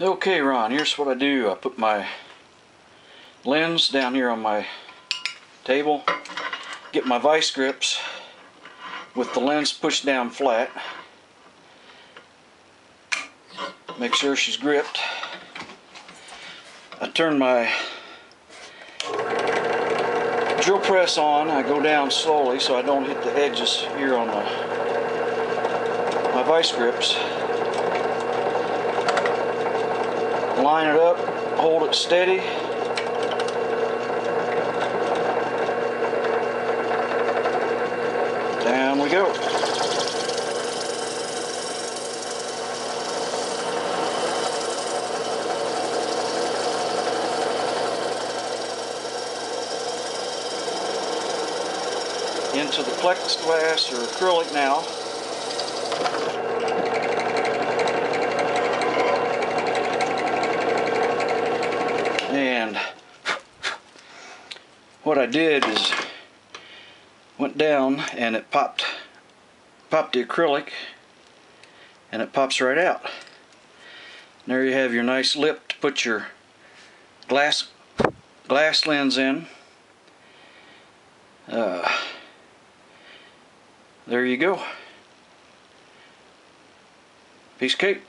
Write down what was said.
Okay, Ron, here's what I do. I put my lens down here on my table, get my vice grips with the lens pushed down flat. Make sure she's gripped. I turn my drill press on. I go down slowly so I don't hit the edges here on my, my vice grips. Line it up, hold it steady. Down we go. Into the plexiglass or acrylic now. And what I did is went down and it popped popped the acrylic and it pops right out. And there you have your nice lip to put your glass glass lens in. Uh, there you go. Piece cake.